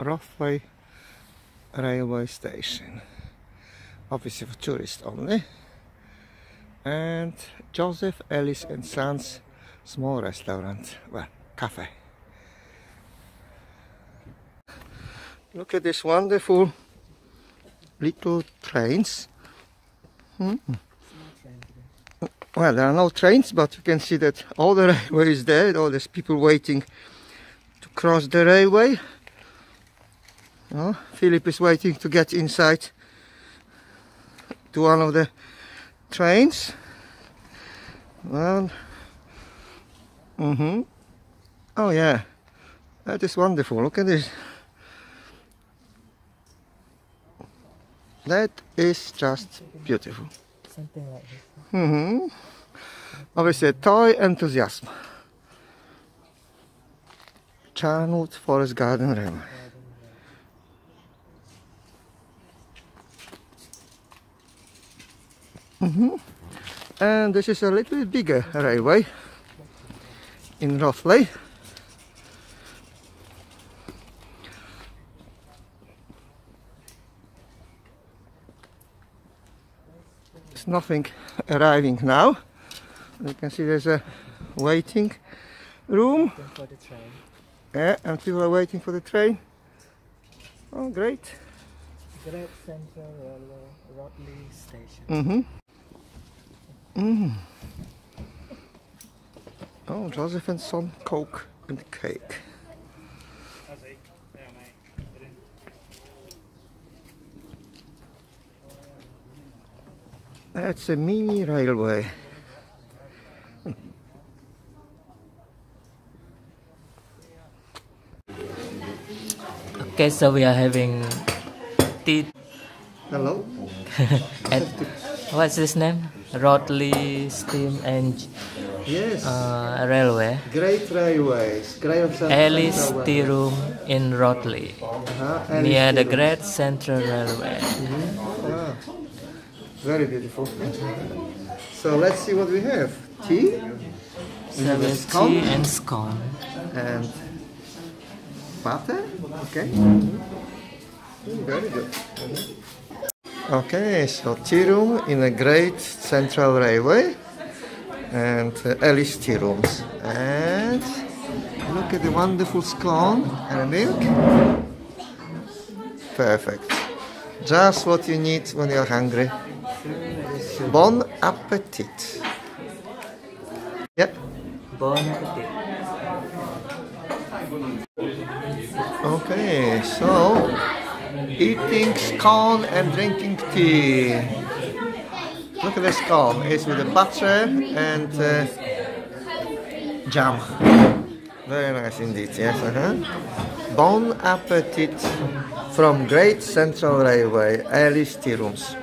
Rothley railway station. Obviously for tourists only. And Joseph Ellis and Sons small restaurant. Well cafe. Look at this wonderful little trains. Hmm. well there are no trains but you can see that all the railway is there. All these people waiting to cross the railway oh, Philip is waiting to get inside to one of the trains. Well, mm-hmm. Oh yeah, that is wonderful. Look at this. That is just beautiful. Something like this. Mm-hmm. Obviously, toy enthusiasm. Charnwood Forest Garden Railway. Mm -hmm. And this is a little bit bigger railway in Rothley. There's nothing arriving now. You can see there's a waiting room. For the train. Yeah, and people are waiting for the train. Oh, great. Great Central Railway Rothley Station. Mm-hmm. Mm. Oh, Joseph and Son Coke and cake. That's a mini railway. Okay, so we are having tea Hello? at what's this name? Rothley Steam and Yes. uh, Railway. Great railways. Great Ellis Tea Room in Rothley, Uh-huh, near the Great Central Railway. Ah, very beautiful. So let's see what we have. Tea there's scone. tea and scone. and butter. Okay. Mm, Very good. Okay, so tea room in a great central railway and uh, Ellis tea rooms. And look at the wonderful scone and milk. Perfect. Just what you need when you're hungry. Bon appetit. Yep. Bon appetit. Okay, so eating scone and drinking tea. Look at the scone. It's with the butter and uh, jam. Very nice indeed, yes. Uh-huh. Bon appetit from Great Central Railway, Ellis Tea Rooms.